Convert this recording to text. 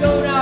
Minnesota.